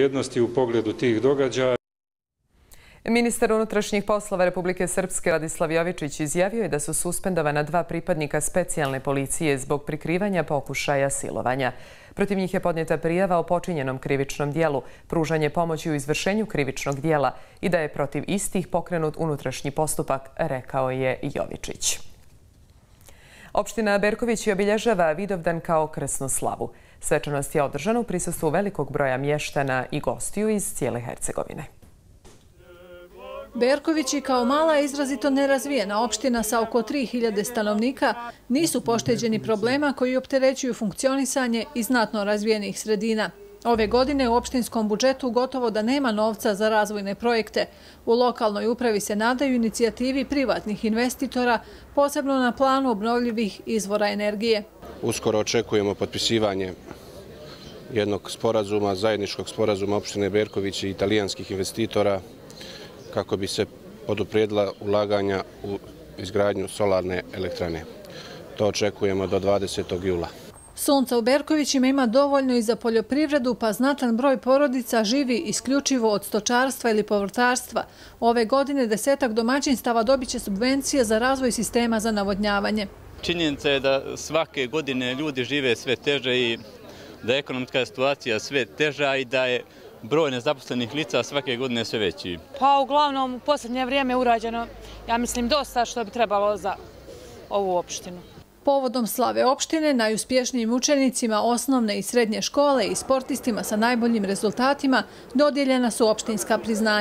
Jednosti u pogledu tih događaja. Ministar unutrašnjih poslova Republike Srpske Radislav Jovičić izjavio je da su suspendovana dva pripadnika specijalne policije zbog prikrivanja pokušaja silovanja. Protiv njih je podnijeta prijava o počinjenom krivičnom dijelu, pružanje pomoći u izvršenju krivičnog dijela i da je protiv istih pokrenut unutrašnji postupak, rekao je Jovičić. Opština Berković je obilježava Vidovdan kao krsnu slavu. Svečanost je održana u prisustvu velikog broja mještana i gostiju iz cijele Hercegovine. Berkovići kao mala izrazito nerazvijena opština sa oko 3000 stanovnika nisu pošteđeni problema koji opterećuju funkcionisanje i znatno razvijenih sredina. Ove godine u opštinskom budžetu gotovo da nema novca za razvojne projekte. U lokalnoj upravi se nadaju inicijativi privatnih investitora, posebno na planu obnovljivih izvora energije. Uskoro očekujemo potpisivanje jednog sporazuma, zajedničkog sporazuma opštine Berković i italijanskih investitora kako bi se poduprijedila ulaganja u izgradnju solarne elektrane. To očekujemo do 20. jula. Sunca u Berkovićima ima dovoljno i za poljoprivredu, pa znatan broj porodica živi isključivo od stočarstva ili povrtarstva. Ove godine desetak domaćinstava dobit će subvencije za razvoj sistema za navodnjavanje. Činjenica je da svake godine ljudi žive sve teže i da je ekonomska situacija sve teža i da je broj nezaposlenih lica svake godine sve veći? Pa uglavnom u posljednje vrijeme urađeno, ja mislim, dosta što bi trebalo za ovu opštinu. Povodom slave opštine, najuspješnijim učenicima osnovne i srednje škole i sportistima sa najboljim rezultatima dodijeljena su opštinska priznanja.